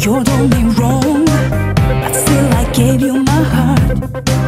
You done me wrong, but still I gave you my heart.